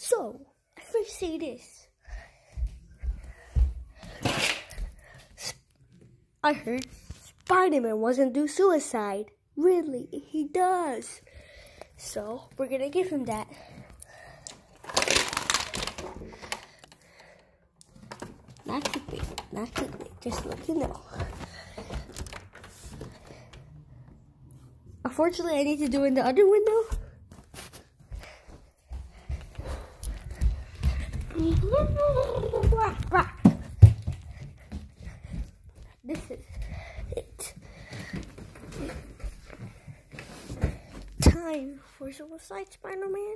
So, I first say this. I heard Spider-Man wasn't do suicide. Really, he does. So, we're gonna give him that. Not clickbait, not clickbait, just let you know. Unfortunately, I need to do in the other window. This is it. Time for Suicide Spider-Man.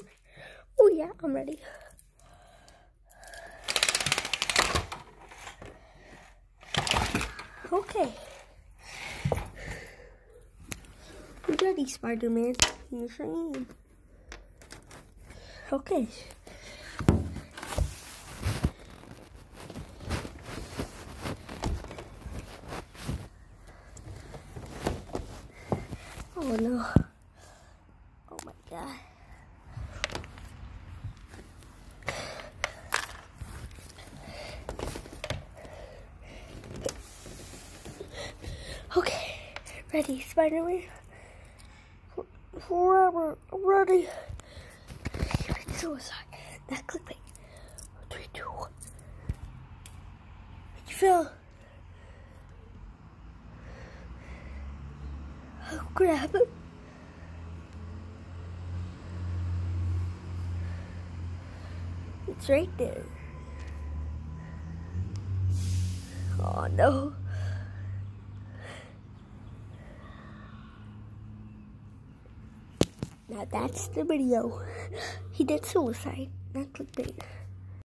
Oh yeah, I'm ready. Okay. Ready, Spider-Man? Am. Okay. Oh no. Oh my god. Okay. Ready, Spider-Man? Forever. Ready. Suicide. That clickbait. Three, two, one. You feel? Oh, grab him. It's right there. Oh no. Now that's the video. He did suicide, not clickbait.